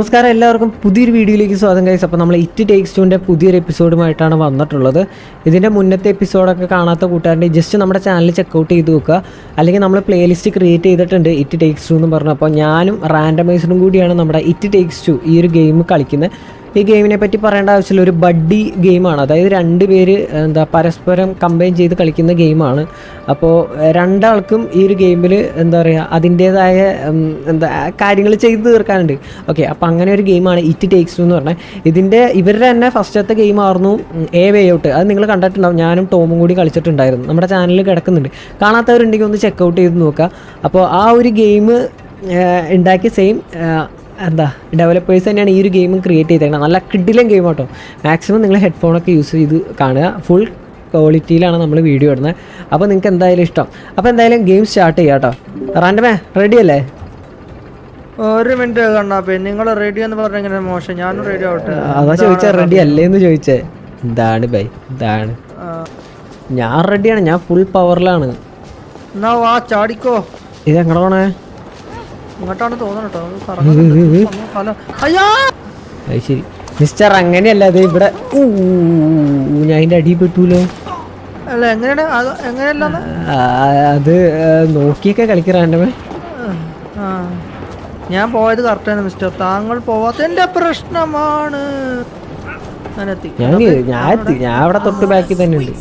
നമസ്കാരം എല്ലാവർക്കും. പുതിയൊരു വീഡിയോയിലേക്ക് സ്വാഗതം കഴിച്ചു അപ്പോൾ നമ്മൾ ഇറ്റ് ടേക്സ് ടുവിന്റെ പുതിയൊരു എപ്പിസോഡുമായിട്ടാണ് വന്നിട്ടുള്ളത്. ഇതിന്റെ മുന്നത്തെ എപ്പിസോഡൊക്കെ കാണാത്ത കൂട്ടുകാരുടെ ജസ്റ്റ് നമ്മുടെ ചാനൽ ചെക്കൗട്ട് ചെയ്ത് നോക്കുക. അല്ലെങ്കിൽ നമ്മൾ പ്ലേലിസ്റ്റ് ക്രിയേറ്റ് ചെയ്തിട്ടുണ്ട് ഇറ്റ് ടേക്സ് ടു എന്ന് പറഞ്ഞു. അപ്പോൾ ഞാനും റാൻഡമൈസറും കൂടിയാണ് നമ്മുടെ ഇറ്റ് ടേക്സ് ടു ഈ ഒരു ഗെയിം കളിക്കുന്നത്. ഈ ഗെയിമിനെ പറ്റി പറയേണ്ട ആവശ്യമില്ല. ഒരു ബഡ്ഡി ഗെയിമാണ്. അതായത് രണ്ട് പേര് എന്താ പരസ്പരം കമ്പൈൻ ചെയ്ത് കളിക്കുന്ന ഗെയിമാണ്. അപ്പോൾ രണ്ടാൾക്കും ഈ ഒരു ഗെയിമിൽ എന്താ പറയുക അതിന്റേതായ എന്താ കാര്യങ്ങൾ ചെയ്ത് തീർക്കാനുണ്ട്. ഓക്കെ അപ്പോൾ അങ്ങനെ ഒരു ഗെയിമാണ് ഇറ്റ് ടേക്സ് എന്ന് പറഞ്ഞാൽ ഇതിന്റെ ഇവരുടെ തന്നെ ഫസ്റ്റത്തെ ഗെയിമായിരുന്നു എ വേ ഔട്ട് അത് നിങ്ങൾ കണ്ടിട്ടുണ്ടാവും. ഞാനും ടോമും കൂടി കളിച്ചിട്ടുണ്ടായിരുന്നു. നമ്മുടെ ചാനലിൽ കിടക്കുന്നുണ്ട്. കാണാത്തവരുണ്ടെങ്കിൽ ഒന്ന് ചെക്കൗട്ട് ചെയ്ത് നോക്കുക. അപ്പോൾ ആ ഒരു ഗെയിം ഉണ്ടാക്കിയ സെയിം എന്താ ഡെവലപ്പേഴ്സ് തന്നെയാണ് ഈ ഒരു ഗെയിം ക്രിയേറ്റ് ചെയ്തേക്കുന്നത് നല്ല കിഡിലും ഗെയിം കേട്ടോ മാക്സിമം നിങ്ങൾ ഹെഡ്ഫോണൊക്കെ യൂസ് ചെയ്ത് കാണുക. ഫുൾ ക്വാളിറ്റിയിലാണ് നമ്മൾ വീഡിയോ ഇടുന്നത്. അപ്പോൾ നിങ്ങൾക്ക് എന്തായാലും ഇഷ്ടം. അപ്പോൾ എന്തായാലും ഗെയിം സ്റ്റാർട്ട് ചെയ്യാം കേട്ടോ. റാൻഡമേ റെഡി അല്ലേ? ഒരു മിനിറ്റ് കണ്ണാപ്പേ നിങ്ങൾ റെഡി എന്ന് പറഞ്ഞ എങ്ങനെ മോശം? ഞാനും റെഡി ആവട്ടെ. അതാ ചോദിച്ച റെഡി അല്ലേ എന്ന് ചോദിച്ചേ. ഇതാണ് ബൈ ഇതാണ് ഞാൻ റെഡിയാണ് ഞാൻ ഫുൾ പവറിലാണ് എന്നാ വാ ചാടിക്കോ. ഇത് എങ്ങനെ പോണേ? ഇങ്ങോട്ടാണ് ശരി. മിസ്റ്റർ അങ്ങനെയല്ല അത് ഇവിടെ ഞാൻ അതിന്റെ അടിയിൽ പെട്ടൂലോ? അത് നോക്കിയൊക്കെ കളിക്കറാണ്ടമേ ഞാൻ പോയത് കറക്റ്റാണ് മിസ്റ്റർ താങ്കൾ പോവാത്ത എന്റെ പ്രശ്നമാണ്. ഞാൻ ഞാൻ അവിടെ തൊട്ട് ബാക്കി തന്നെ ഉണ്ട്.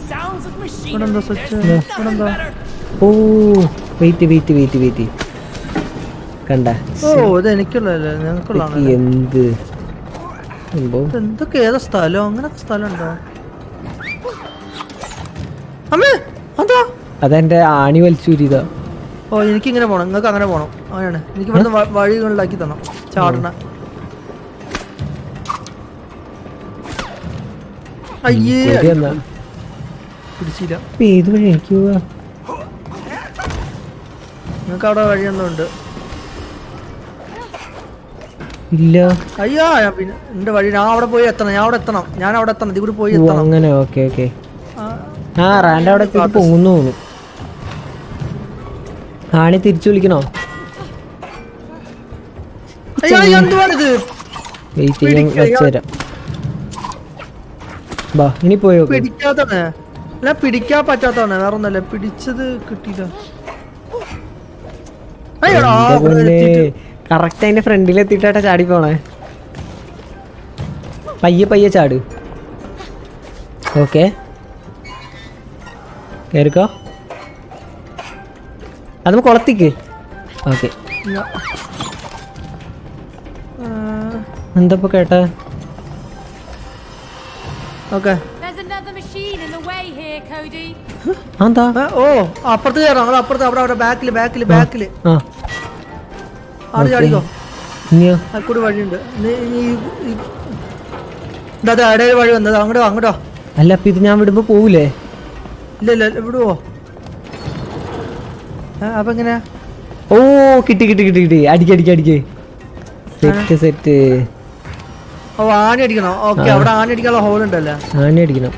ഓ വെയിറ്റ് വെയിറ്റ് വെയിറ്റ് വെയിറ്റ് കണ്ട ഓ ഇത് എനിക്കുള്ളതല്ലേ എന്ത്? എന്തൊക്കെ ഏതോ സ്ഥലം? അങ്ങനൊക്കെ അമ്മേ അതാ അതെന്റെ ആണി വലിച്ചൂരിതാ ഓ എനിക്ക് ഇങ്ങനെ പോണം. നിങ്ങൾക്ക് അങ്ങനെ പോണം. അങ്ങനെയാണ്. എനിക്ക് ഇവിടുന്ന് വ- വഴികളിലാക്കി തരണം. ചാടണ. അയ്യേ. പിടിച്ചില്ല. നിങ്ങക്ക് ഏത് വഴി എനിക്ക് നിങ്ങൾക്ക് അവിടെ വഴിയൊന്നും ഉണ്ട് ഇല്ല. അയ്യാ പിന്നെ എന്റെ വഴി ഞാൻ അവിടെ പോയി എത്തണം ഞാൻ അവിടെ എത്തണം ഞാൻ അവിടെ എത്തണം ഇതിവിടെ പോയി എത്തണം. അങ്ങനെ ഓക്കെ ഓക്കെ. ആ, റാൻഡ് അവിടെ പോകുന്നു ആണി തിരിച്ചു വിളിക്കണോ? വെയിറ്റ് ചെയ്യാൻ വെച്ചുതരാം ബാ ഇനി പോയോ പിടിക്കാത്തതാണ് അല്ല പിടിക്കാൻ പറ്റാത്തതാണ് വേറെ ഒന്നല്ല പിടിച്ചത് കിട്ടിയില്ല. കറക്റ്റ് അതിന്റെ ഫ്രണ്ടിൽ എത്തിയിട്ടാ ചാടി പോണേ. പയ്യെ പയ്യെ ചാട്. ഓക്കെ കയറിക്കോ അത് കുളത്തിക്ക് ഓക്കെ എന്താ കേട്ടെ? ഓക്കെ ഓ അപ്പുറത്ത് കയറാം അത് അപ്പുറത്ത് അവിടെ അവിടെ ബാക്കിൽ ബാക്കിൽ ബാക്കിൽ ആ. അവിടെ ചാടിക്കോ? വഴിയുണ്ട്. ഇതാ ഇടയിൽ വഴി വന്നത്. അങ്ങോട്ടോ അങ്ങോട്ടോ? അല്ല അപ്പൊ ഇത് ഞാൻ വിടുമ്പോ പോവില്ലേ ഇല്ല ഇല്ല വിടുവോ? അപ്പൊ എങ്ങനെയാ? ഓ കിട്ടി കിട്ടി കിട്ടി കിട്ടി. അടിക്ക് അടിക്ക് അടിക്ക്. Set set. ഓ ആണി അടിക്കണം? ഓക്കെ അവിടെ ആണി അടിക്കാനുള്ള ഹോൾ ഉണ്ടല്ലേ? ആണി അടിക്കണം.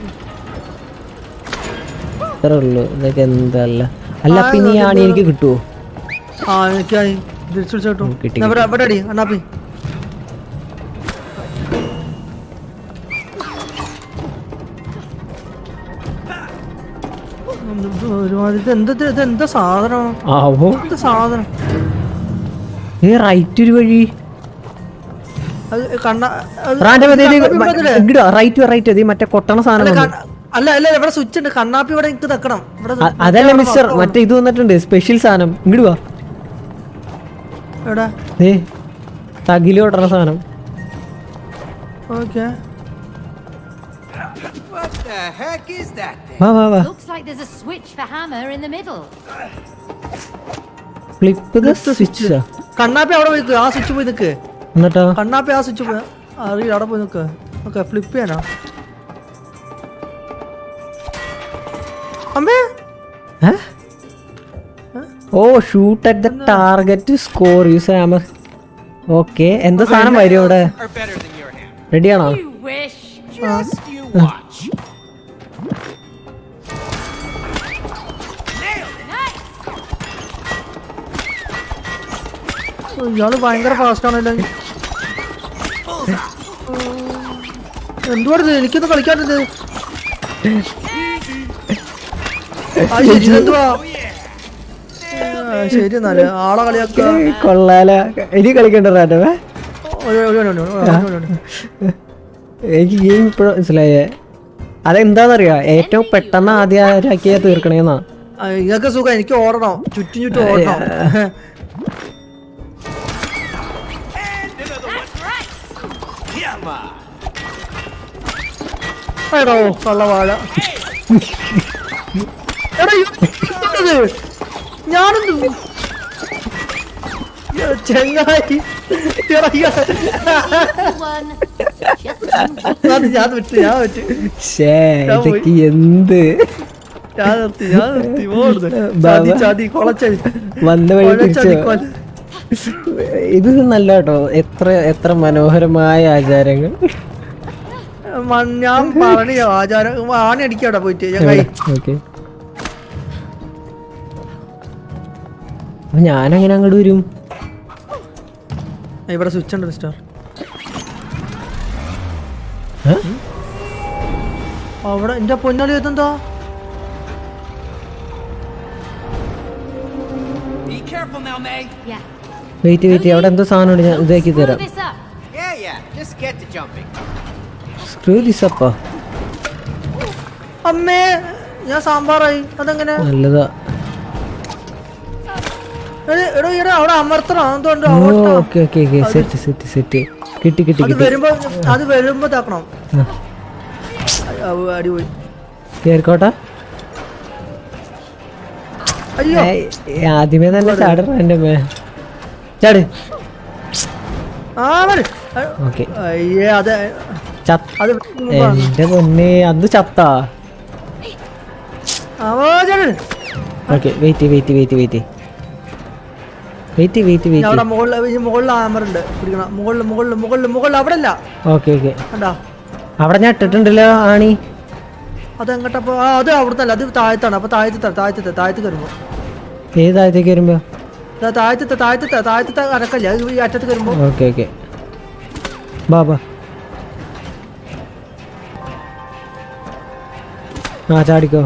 അത്രേ ഉള്ളൂ. ഇതൊക്കെ എന്തല്ല അല്ല ഇനി ഈ ആണി എനിക്ക് കിട്ടുമോ ആ എനിക്കായി. അടി അണ്ണാപ്പി എന്ത് സാധനം? ഈ റൈറ്റ് ഒരു വഴി. റൈറ്റ് റൈറ്റ് മറ്റേ കൊട്ടണ സാധനം അല്ല, അല്ല അല്ല ഇവിടെ സ്വിച്ച് ഉണ്ട്. കണ്ണാപ്പി ഇവിടെ അതല്ല മിസ്റ്റർ മറ്റേ ഇത് വന്നിട്ടുണ്ട് സ്പെഷ്യൽ സാധനം. ഇങ്ങോട്ട് വാ. തകിൽ കൊട്ടണ സാധനം. ഓക്കെ. വാ വാ വാ. Looks like there's a switch for hammer in the middle. Flip the switch കണ്ണാപ്പി അവിടെ പോയി ആ സ്വിച്ച് പോയി നിക്ക്. എന്നിട്ടോ? കണ്ണാപ്പി ആ സ്വിച്ച് പോയി. അറിയില്ല അവിടെ പോയി നിക്ക്. ഓക്കെ ഫ്ലിപ്പ് ചെയ്യാനോ? അമ്മേ? ഏ? ഓ shoot at the target score use hammer okay എന്താ സാധനം വരും അവിടെ? റെഡിയാണോ ആണോ. ഇയാൾ ഭയങ്കര ഫാസ്റ്റ് ആണല്ലോ. എന്തുവാണ് എനിക്കൊന്നും കളിക്കാറുണ്ട് ശരി എന്നാൽ. ആളെ കളിയാക്ക കൊള്ളാല. ഇനി കളിക്കണ്ട എനിക്ക് ഗെയിം ഇപ്പോഴും മനസ്സിലായേ. അതെന്താന്നറിയോ? ഏറ്റവും പെട്ടെന്ന് ആദ്യം ആരാക്കിയാ തീർക്കണേന്നാ. ഇതൊക്കെ സുഖം. എനിക്ക് ഓടണം. ചുറ്റും ചുറ്റും ഓടണം. എടോ കള്ളവാഴ എടാ യ്യോ, ചെങ്ങായി. ഞാൻ വിട്ട് ഞാൻ വിട്ട്. ഇതൊക്കെ എന്ത്? ഞാൻ നിർത്തി ഞാൻ നിർത്തി. ചാതി ചാതി വന്ന വഴി ഇത് നല്ല കേട്ടോ. എത്ര എത്ര മനോഹരമായ ആചാരങ്ങൾ. ഞാൻ പറഞ്ഞു ആചാരം ആണി അടിക്കാടാ പോയിട്ട്. ഞാൻ അപ്പൊ അങ്ങനെ അങ്ങോട്ട് വരും ഇവിടെ സ്വിച്ച് ഉണ്ട് മിസ്റ്റർ? അവിടെ എന്റെ പൊന്നാളി എത്തെന്താ Be careful now, May. Wait wait അവിടെ എന്തോ സാധനമുണ്ട് ഞാൻ ഇതാക്കി തരാം this up. Yeah, yeah. Just get to jumping. Screw അമ്മേ ഞാൻ സാമ്പാറായി അതെങ്ങനെ നല്ലതാ എടേ, എടോ എടാ അവിടെ അമർത്തണം. എന്തുകൊണ്ട് ഓ ഓട്ടം okay okay okay. Set set set. കിട്ടി കിട്ടി കിട്ടി. വരുമ്പോ അത് വരുമ്പോ താക്കണം. അടിപൊളി. കേറിക്കോട്ടെ. അയ്യോ. ആദ്യമേ തന്നെ ചാടറ മേ. ചാട്. ഓക്കെ. അത്. എന്റെ പൊന്നെ അത് ചത്താ. Okay wait wait wait wait. Wait wait അവിടെ വെയിറ്റ് മുകളിൽ ഈ മുകളിൽ ആമർ ഉണ്ട്. പിടിക്കണം. മുകളിൽ മുകളിൽ മുകളിൽ മുകളിൽ അവിടെ അല്ല ഓക്കേ ഓക്കേ കണ്ടാ? അവിടെ ഞാൻ ഇട്ടിട്ടുണ്ടല്ലോ ആണി. അത് എങ്ങോട്ടപ്പോ ആ അത് അവിടുത്തെ അല്ല അത് താഴത്താണ്. അപ്പൊ താഴത്തെ താഴത്തെ താഴത്ത് കയറുമ്പോ ഏത് താഴത്തേക്ക് വരുമ്പോ? താഴത്തെ താഴത്തെ താഴത്തെ അനക്കല്ല? അത് ഈ അറ്റത്ത് കയറുമ്പോ ഓക്കെ ഓക്കെ ബാ ബാ. ആ ചാടിക്കോ.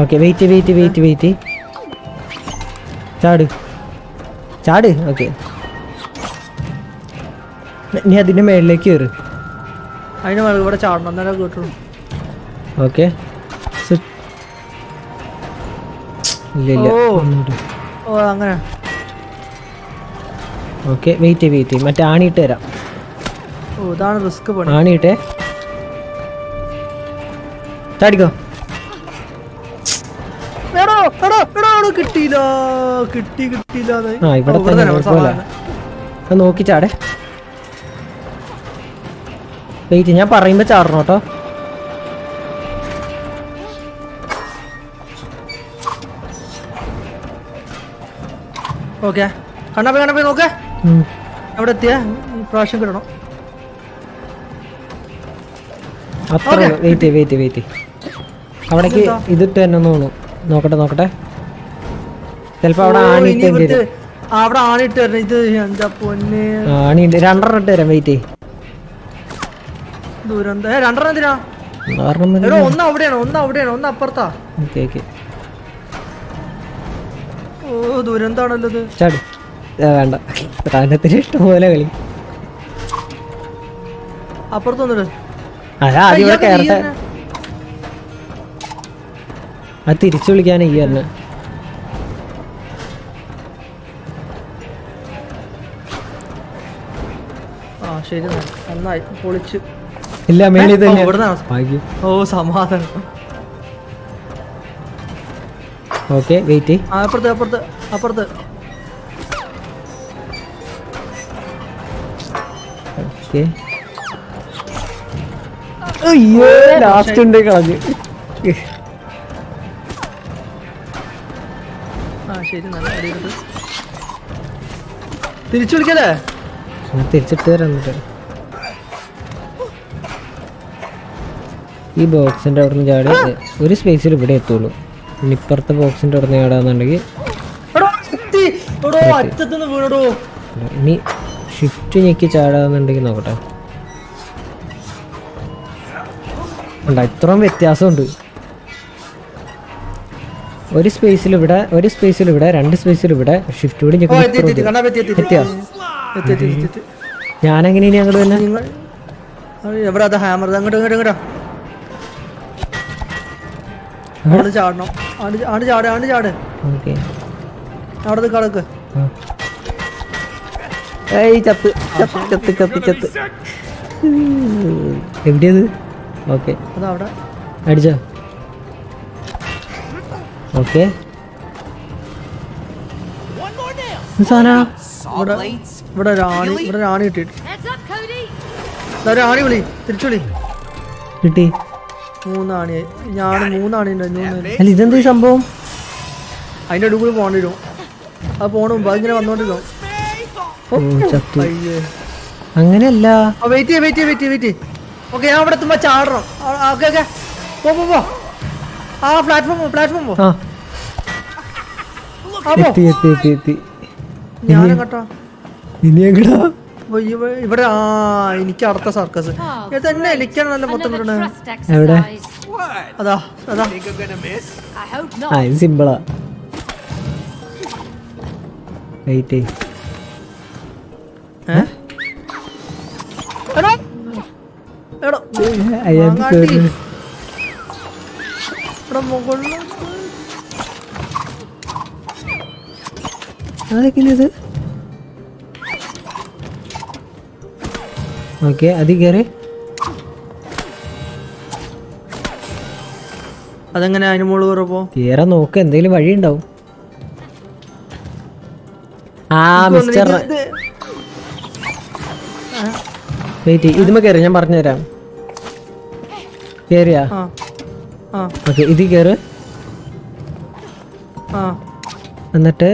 Okay wait wait wait wait ചാട്. ചാട്? ഓക്കെ നീ അതിന്റെ മേളിലേക്ക് കയറ് അതിന് ഇവിടെ ചാടണം അന്നേരം കേട്ടുള്ളൂ ഓക്കെ ഓ. അങ്ങനെ. ഓക്കെ വെയിറ്റ് വെയിറ്റ് മറ്റേ ആണിയിട്ട് തരാം ഓ ഇതാണ് റിസ്ക് ആണിയിട്ടെ. ചാടിക്കോ. ഇവിടെ കുഴപ്പമില്ല സമാധാനം. അത് നോക്കി ചാടേ. വെയിറ്റ് ഞാൻ പറയുമ്പോ ചാടണം കേട്ടോ ഓക്കെ. കണ്ണാപ്പി കണ്ണാപ്പി നോക്കേ. അവിടെ എത്തിയ? പ്രാവശ്യം കിട്ടണം? അത്ര. വെയിറ്റ് വെയിറ്റ് വെയിറ്റ് അവിടേക്ക്? ഇതിട്ട് തന്നെ തോന്നുന്നു നോക്കട്ടെ നോക്കട്ടെ. ചിലപ്പോ അവിടെ ആണിട്ട് വരും. അവിടെ ആണിട്ട് വരണം. ഇത് എന്താ പൊന്നെ? ആണിണ്ട്. രണ്ടെണ്ണം ഇട്ട് തരാം വെയിറ്റ് ദൂരം രണ്ടെണ്ണം എന്തിനാ? ഒന്ന് അവിടെയാണ് ഒന്ന് അവിടെയാണ് ഒന്ന് അപ്പുറത്താ. Okay okay. ഓ ദുരന്താണല്ലോ ഇത്. ചാടി. വേണ്ട. പ്രാണത്തിന് ഇഷ്ടംപോലെ കളി. അപ്പുറത്തൊന്നിട്ട് അതാ ആദ്യം ഇവിടെ കയറട്ടെ അത് തിരിച്ചു വിളിക്കാൻ ഈ തന്നെ ശരി. നന്നായി പൊളിച്ച്. ഇല്ല മേളി? തന്നെ ഓ, സമാധാനം. ഓക്കെ വെയിറ്റ് അപ്പുറത്ത് അപ്പുറത്ത് അപ്പുറത്ത്. ഓക്കെ. അയ്യോ ലാസ്റ്റ് ഉണ്ട് കളഞ്ഞ്. തിരിച്ചു വിളിക്കല്ലേ? ഞാൻ തിരിച്ചിട്ട് തരാം എന്നിട്ട്. ഈ ബോക്സിന്റെ അവിടെ നിന്ന് ചാടി ഒരു സ്പേസിൽ ഇവിടെ എത്തുള്ളൂ. ഇനി ഇപ്പുറത്തെ ബോക്സിന്റെ അവിടെ നിന്ന് ചാടാന്നുണ്ടെങ്കിൽ ഇനി ഷിഫ്റ്റ് ഞെക്കി ചാടാന്നുണ്ടെങ്കിൽ നോക്കട്ടെ. ഇത്രയും വ്യത്യാസമുണ്ട്. ഒരു സ്പേസിൽ ഇവിടെ ഒരു സ്പേസിൽ ഇവിടെ രണ്ട് സ്പേസിൽ ഇവിടെ ഷിഫ്റ്റ് കൂടി ഞാനെങ്ങനെ ഇനി അങ്ങോട്ട് തന്നെ എവിടെ അത് ഹാമർ അങ്ങോട്ട് ഇങ്ങോട്ട് ഇങ്ങോട്ടോ. അവിടെ ചാടണം. ആണ്ട് ചാ- ആണ്ട് ചാട് ആണ്ട് ചാട്. അവിടെ കളക്ക് ഏയ് ചത്ത്. ചത്ത് ചത്ത് ചത്ത് ചത്ത്. ഉം. എവിടെയത് ഓക്കെ. അടിച്ചോ? ഓക്കെ. സാധന ഇവിടെ റാണി ഇവിടെ റാണി കിട്ടിയിട്ട്. റാണി വിളി. തിരിച്ചു വിളി. കിട്ടി. മൂന്നാണി ഞാൻ മൂന്നാണി അല്ല ഇതെന്ത് സംഭവം? അതിന്റെ അടുക്കൂടി കൂടി പോകേണ്ടി വരും. അത് പോണ മുമ്പ് അതിങ്ങനെ വന്നോണ്ടിരിക്കും. ഓ ചത്തു. ചെയ്യാം അങ്ങനെയല്ല. വെയിറ്റ് ചെയ്യ വെയിറ്റ് ചെയ്യ വെയിറ്റ് വെയിറ്റ് ഓക്കെ ഞാൻ അവിടെ എത്തുമ്പോ ചാടണം. Okay okay. പോ പോ പോ. ആ പ്ലാറ്റ്ഫോം പോ പ്ലാറ്റ്ഫോം പോ. എത്തി എത്തി എത്തി എത്തി. ഇനി എങ്ങടാ? ഇവിടെ ആ എനിക്ക് അടുത്ത സർക്കസ്. ഇത് തന്നെ എലിക്കാണല്ലോ മൊത്തം എവിടെ? അതാ അതാ. ഇത് സിമ്പിളാ വെയിറ്റ് ഏ? എടാ. ഇവിടെ മുകളിൽ അതെങ്ങനെയത് ഓക്കെ അത് കയറി അതെങ്ങനെ അതിന് മുകളിൽ കയറപ്പോ കയറാൻ നോക്ക് എന്തെങ്കിലും വഴി ഉണ്ടാവും. ആ മിസ്റ്റർ വെയിറ്റ് ഇതുമ്മ കയറി ഞാൻ പറഞ്ഞുതരാം. കയറിയാ ഓക്കെ ഇത് കയറ്. എന്നിട്ട്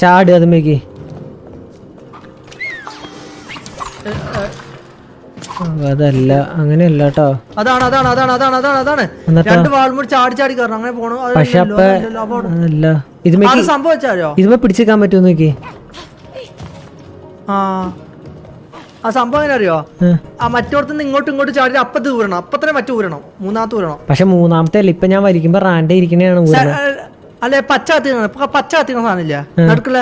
ചാട് അതുമേക്ക് അതല്ല അങ്ങനെയല്ല കേട്ടോ അതാണ് അതാണ് അതാണ് അതാണ് അതാണ് അതാണ്? രണ്ട് വാൾമൂടി ചാടി ചാടി കയറണം. അങ്ങനെ പോണു. പക്ഷെ അത് ഇതുമ്മേക്ക് സംഭവിച്ചാലോ? ഇതുമ്മ പിടിച്ചേക്കാൻ പറ്റുമോ നോക്കി. ആ. ആ സംഭവം അറിയോ ആ. മറ്റോടത്തുനിന്ന് ഇങ്ങോട്ടും ഇങ്ങോട്ട് ചാടി അപ്പത്ത് ഊരണം അപ്പൊ തന്നെ മറ്റു ഊരണം മൂന്നാമത്തെ ഊരണം പക്ഷെ മൂന്നാമത്തെ അല്ല ഇപ്പൊ ഞാൻ വരിക്കുമ്പോ റാൻഡേ ഊരുന്നത്. അല്ലെ പച്ച കത്തിക്കണം ഇപ്പൊ പച്ച കത്തിക്കണ സാധനമില്ല നടക്കില്ല.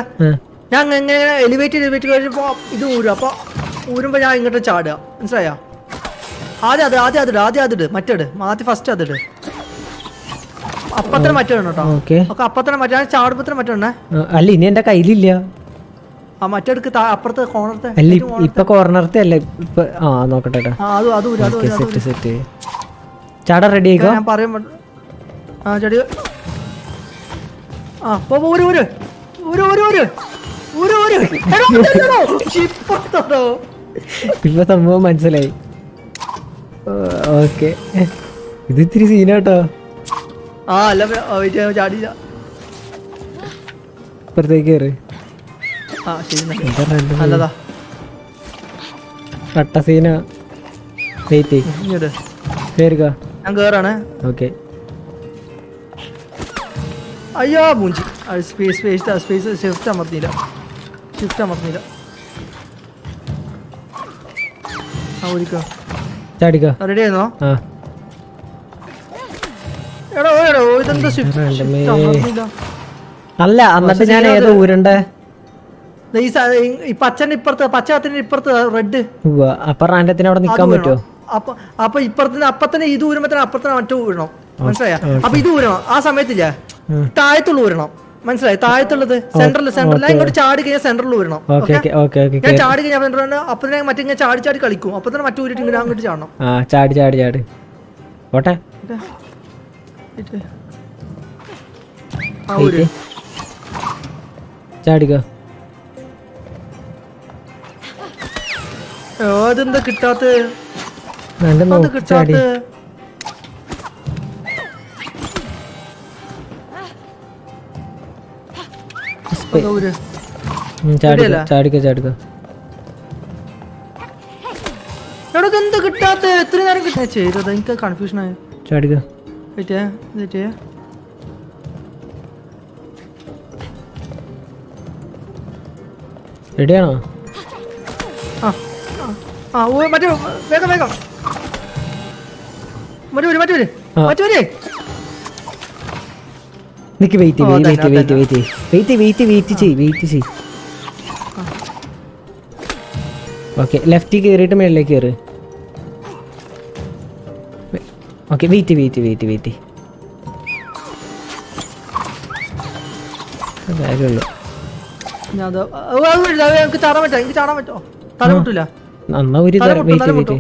ഞാൻ എങ്ങനെ എലിവേറ്റ് എലിവേറ്റ് കഴിഞ്ഞപ്പോ ഇത് ഊരും. അപ്പൊ ഊരുമ്പോ ഞാൻ ഇങ്ങോട്ട് ചാടുക. മനസ്സിലായോ? ആദ്യം അത് ആദ്യം അതിട് ആദ്യം അതിട് മറ്റേട് ആദ്യം ഫസ്റ്റ് അതിട് അപ്പത്തന്നെ മറ്റേ കേട്ടോ. അപ്പത്തന്നെ മറ്റേ ചാടുമ്പത്തന്നെ മറ്റേ അല്ല ഇനി എന്റെ കയ്യിലില്ല. ആ മറ്റടുക്ക് അപ്പുറത്തെ കോണത്തെ അല്ല ഇപ്പൊ കോർണറത്തെ അല്ല ഇപ്പൊ ആ നോക്കട്ടെ സെറ്റ് സെറ്റ്. ചാട റെഡി ആയിക്കോ? ഞാൻ പറയാൻ ആ ചെടി. ആ പോ ഒരു ഒരു ഒരു ഒരു ഒരു ഒരു? ഇപ്പുറത്തോടോ. ഇപ്പൊ സംഭവം മനസ്സിലായി. ഓക്കെ. ഇത് ഇത്തിരി സീനാട്ടോ ആ അല്ല ചാടിയില്ല. ഇപ്പുറത്തേക്ക് കയറി നല്ലതാ. കട്ട സീന. വെയിറ്റ് ഞാൻ കേറാണ്. ഓക്കെ അയ്യോ മൂഞ്ചി. സ്പേസ് സ്പേസ് സ്പേസ് ഷിഫ്റ്റ് അമർത്തിയില്ല. ഷിഫ്റ്റ് അമർത്തിയില്ല. റെഡി ആയിരുന്നോ അല്ല എന്നിട്ട് ഞാൻ ഏതോ ഊരണ്ടേ? ഈ ഈ- പച്ചന്റെ ഇപ്പുറത്ത് പച്ച ഇപ്പുറത്ത് റെഡ്. അപ്പൊ റാൻഡത്തിന് അവിടെ നിക്കാൻ പറ്റുമോ അപ്പൊ അപ്പൊ ഇപ്പുറത്തിന് അപ്പത്തന്നെ ഇത് ഊരുമ്പത്തിന് അപ്പുറത്തിന് മറ്റു ഊരണം മനസ്സിലായ? അപ്പൊ ഇത് ഊരണം ആ സമയത്തില്ല. താഴത്തുള്ള ഊരണം മനസ്സിലായി? താഴത്തുള്ളത് സെന്ററിൽ സെന്ററിൽ ഇങ്ങോട്ട് ചാടി കഴിഞ്ഞാൽ സെന്ററിൽ വരണം ഞാൻ ചാടി കഴിഞ്ഞാൽ സെന്ററിൽ അപ്പൊ തന്നെ മറ്റേ ഞാൻ ചാടി ചാടി കളിക്കും. അപ്പൊ തന്നെ മറ്റു ഊരിട്ട് ഇങ്ങനെ അങ്ങോട്ട് ചാടണം. ചാടി ചാടി ചാടി. ഓട്ടെ ചാടിക്കോ. അതെന്താ കിട്ടാത്ത? അത് എത്ര നേരം കിട്ടാ. റെഡിയാണോ? ആ, ഓ മറ്റേ വേഗം വേഗം. മറ്റൊരു മറ്റൊരു മറ്റൊരു നിക്ക് wait wait wait wait wait wait wait ചെയ് വെയിറ്റ് ചെയ് ഓക്കെ ലെഫ്റ്റിൽ കയറിയിട്ട് മേളിലേക്ക് കയറ് okay wait wait wait wait കാര്യമുള്ളൂ എനിക്ക് ചാടാൻ പറ്റാ? എനിക്ക് ചാടാൻ പറ്റോ? തല മുട്ടില്ല നന്നാ ഒരു വെയിറ്റ് വെയിറ്റ് മുട്ടും.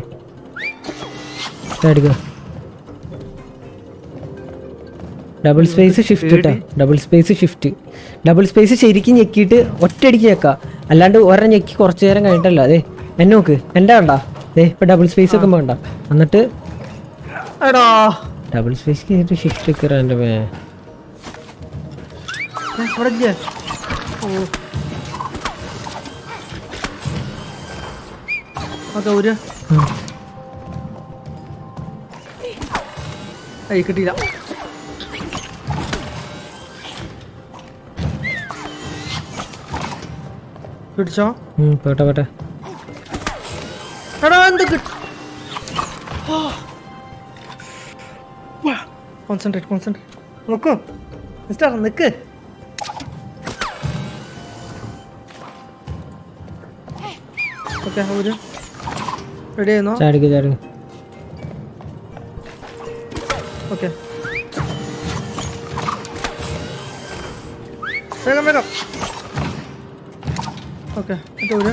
ഡബിൾ സ്പേസ് ഷിഫ്റ്റ് ഇട്ടാ double space shift double space ശരിക്കും ഞെക്കിയിട്ട് ഒറ്റയടിക്ക് ഞെക്കാം. അല്ലാണ്ട് ഒരെ ഞെക്കി കുറച്ച് നേരം കഴിഞ്ഞിട്ടല്ല. അതെ എന്നെ നോക്ക്. എന്റെ വേണ്ട അതെ ഇപ്പൊ ഡബിൾ സ്പേസ് ഒക്കെ വേണ്ട എന്നിട്ട് ഡബിൾ സ്പേസ് കഴിഞ്ഞിട്ട് ഷിഫ്റ്റ് കയറാൻ എന്റെ മേ ഓക്കെ ഒരു ഏയ് കിട്ടിയില്ല. പിടിച്ചോ? പോട്ടെ പോട്ടെ. എടാ എന്ത് കോൺസെൻട്രേറ്റ് കോൺസെൻട്രേറ്റ് നോക്കൂ. മിസ്റ്റർ നിക്ക്. ഓക്കെ ഒരു. റെഡി ആയിരുന്നോ ചാടിക്ക് ചാടിക്ക്. ഓക്കെ വേഗം വേഗം. ഓക്കെ എന്നിട്ട് ഒരു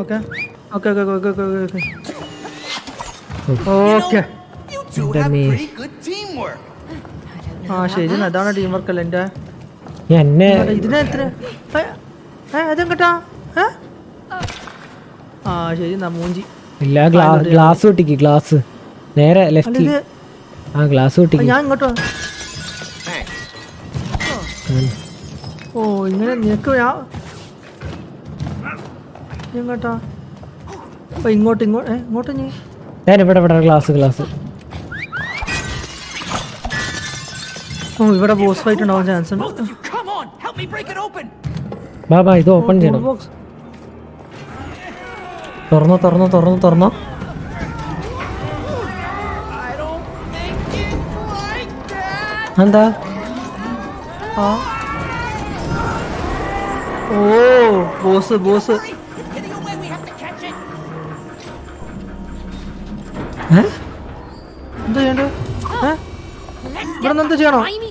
okay okay okay okay okay okay okay. ആ ശരി. അതാണ് ടീം വർക്ക് അല്ലേ എന്റെ? എന്നെ അതെങ്കട്ടാ ആ ശരി മൂഞ്ചി. ഇല്ല ഗ്ലാസ് പൊട്ടിക്ക് ഗ്ലാസ്. നേരെ ലെഫ്റ്റ്. ആ ഗ്ലാസ് പൊട്ടിക്ക്. ഞാൻ ഇങ്ങോട്ട്. ഓ ഇങ്ങനെ നിനക്ക് ഞാൻ നീ എങ്ങോട്ടാ അപ്പൊ ഇങ്ങോട്ട് ഇങ്ങോട്ട് ഇങ്ങോട്ട് നീ. ഞാൻ ഇവിടെ ഇവിടെ ഗ്ലാസ് ഗ്ലാസ്. ഓ ഇവിടെ ബോസ് ഫൈറ്റ് ഉണ്ടാവാൻ ചാൻസ് ഉണ്ട്. Both of you, come on! Help me break it open! ബാ ബാ ഇത് ഓപ്പൺ ചെയ്യണം box തുറന്നോ തുറന്നോ തുറന്നോ തുറന്നോ I don't think you like that! എന്താ ആ ഓ boss boss Getting away, we have to catch it! ഏ? എന്താ ചെയ്യണ്ടേ ഏ ഇവിടെ നിന്ന് എന്ത് ചെയ്യണോ Tiny toolbox.